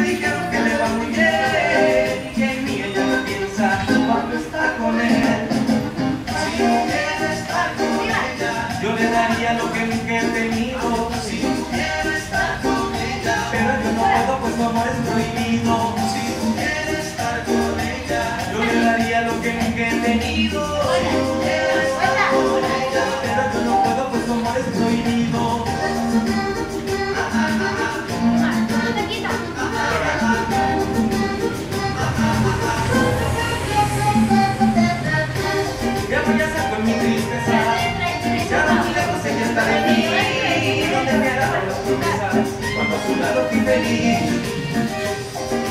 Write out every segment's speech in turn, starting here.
dijeron que le va muy bien y en mí ella no piensa cuando está con él. Si pudiera estar con ella, yo le daría lo que nunca he tenido. Si pudiera estar con ella, pero yo no puedo pues su amor es prohibido. Si pudiera estar con ella, yo le daría lo que nunca he tenido. Cuando a su lado fui feliz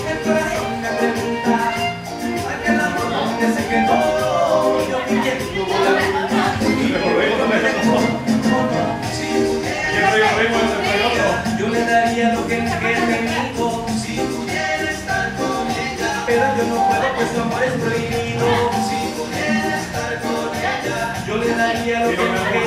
El corazón me pregunta Aquel amor donde se quedó Y yo vi quién tuvo la culpa Yo le daría lo que he tenido Si pudiera estar con ella. Pero yo no puedo pues su amor es prohibido. Si pudiera estar con ella Yo le daría lo que nunca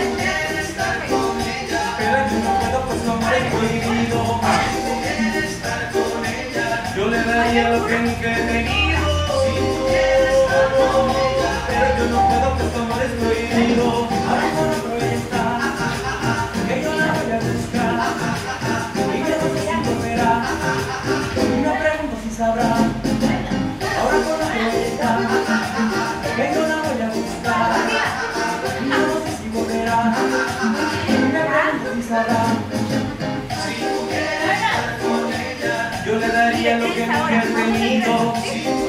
yo le daría lo que nunca he tenido daría lo